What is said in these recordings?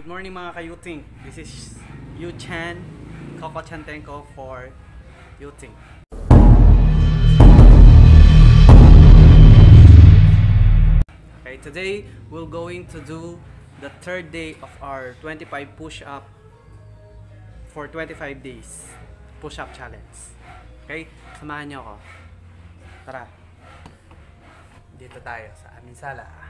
Good morning mga ka-Yuting. This is Yu Chan, Coco Chantenko for Yuting. Okay, today we're going to do the third day of our 25 push-up for 25 days push-up challenge. Okay? Samahan niyo ako. Tara. Dito tayo sa aming sala.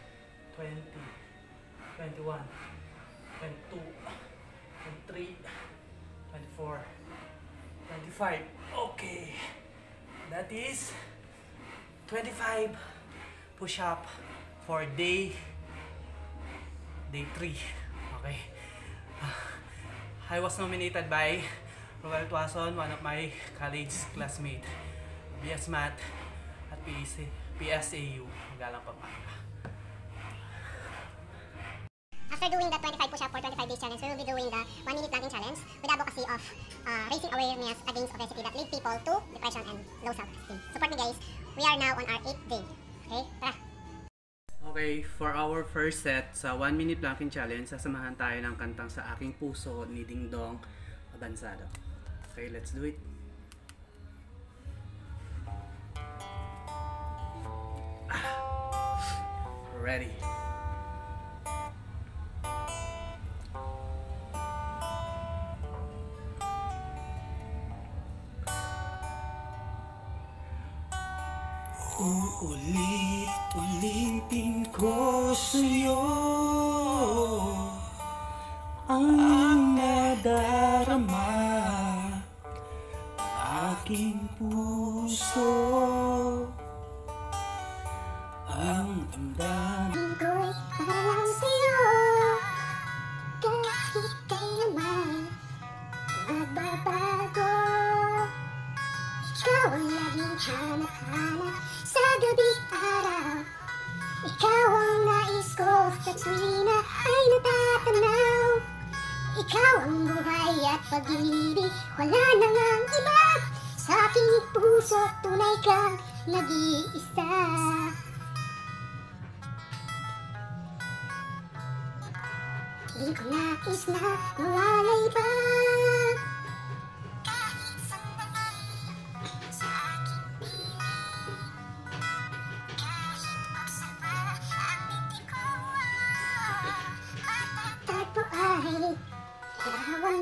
twenty, twenty-one, twenty-two, twenty-three, twenty-four, twenty-five. Okay. That is 25 push-up for day day 3. Okay. I was nominated by Roel Tuason, one of my college classmates. BS Math at PSA, PSAU, Magalang Pampanga. After doing the 25 push-up for 25 days challenge, we will be doing the 1 minute planking challenge with advocacy of uh, raising awareness against obesity that lead people to depression and low self-esteem. Support me guys. We are now on our 8th day. Okay? Tara! Okay, for our first set sa 1 minute planking challenge, sasamahan tayo ng kantang sa aking puso ni Ding Dong Abansado. Okay, let's do it. Ready. Uulit-ulitin ko sa'yo Ang nadarama Aking puso hanap-hanap Sa gabi araw Ikaw ang nais ko Sa tuwina ay natatanaw. Ikaw ang buhay at pag-ibig Wala na ngang iba. Sa aking puso Tunay kang nag-iisa. Di ko nais na mawalay pa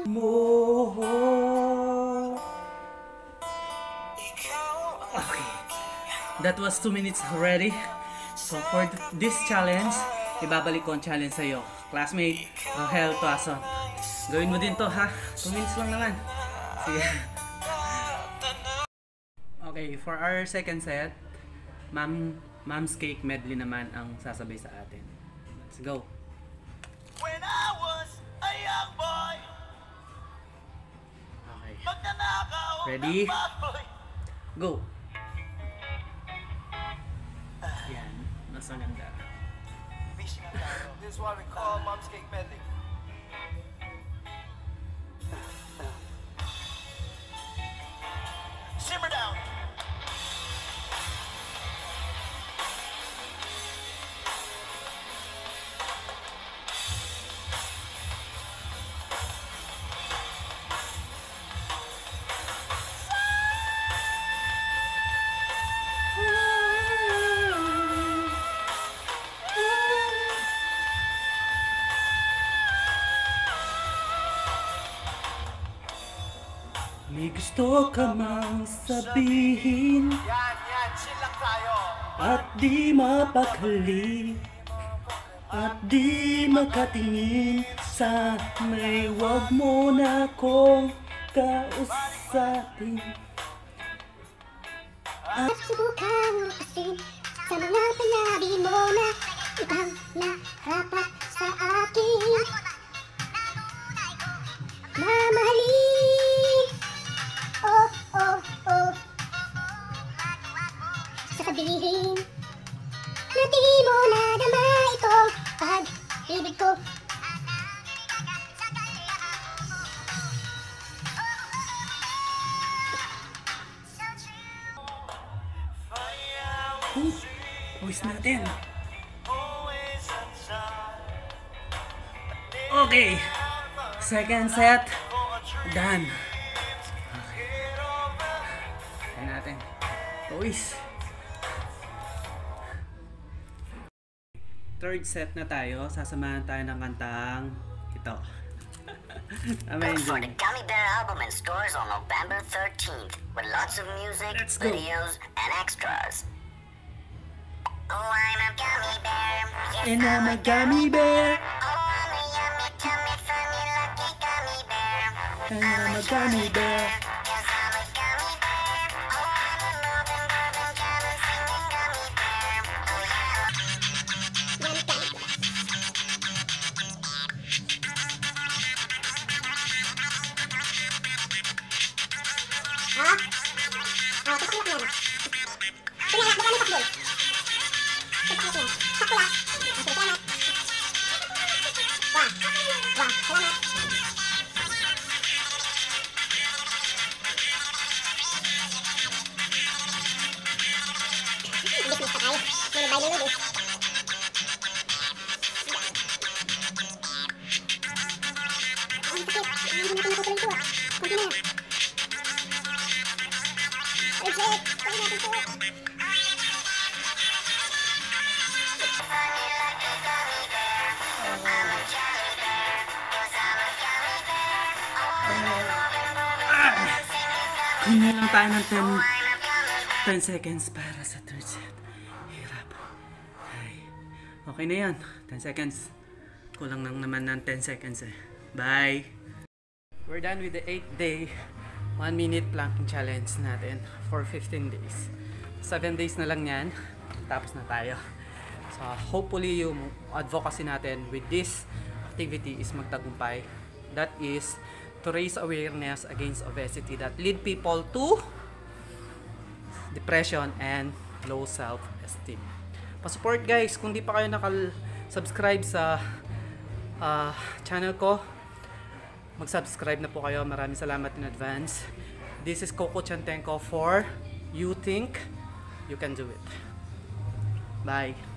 mo Okay. That was 2 minutes already. So for th- this challenge, ibabalik ko ang challenge sa'yo. Classmate, Rohel Tuason. Gawin mo din to ha. 2 minutes lang naman. Sige. Okay, for our second set, Ma'am Mom's Cake Medley naman ang sasabay sa atin. Let's go. Ready? Go! Yan. Mas maganda. This is what we call mom's cake medley. Gusto ka mang sabihin Yan, yan. Chill lang tayo. At di mapakali At di makatingin Sana'y wag mo na kong kausapin At subukang lupasin Sa mga panabi mo na Pawis natin. Okay. Second set. Done. Okay. Kaya natin. Pawis. Third set na tayo. Sasamahan tayo ng kantang ito. Look for the Amazing. Gummy Bear album in stores on November 13th with lots of music, videos, and extras. Oh, I'm a gummy bear. Yes, And I'm a gummy bear. Oh, I'm a yummy, tummy, funny, lucky gummy bear. And I'm a gummy bear. Yes, I'm a gummy bear. Oh, I'm a moving, grooving, jamming, singing gummy bear. Oh, Kunin lang tayo ng 10, 10 seconds para sa third set. Hirap. Ay. Okay na yan. 10 seconds. Kulang lang naman ng 10 seconds eh. Bye! We're done with the 8 day 1 minute planking challenge natin for 15 days. 7 days na lang yan. Tapos na tayo. So hopefully yung advocacy natin with this activity is magtagumpay. That is to raise awareness against obesity that lead people to depression and low self-esteem. Pa-support guys, kung di pa kayo nakal-subscribe sa ah, channel ko, mag-subscribe na po kayo. Maraming salamat in advance. This is Coco Chantenko for You Think You Can Do It. Bye.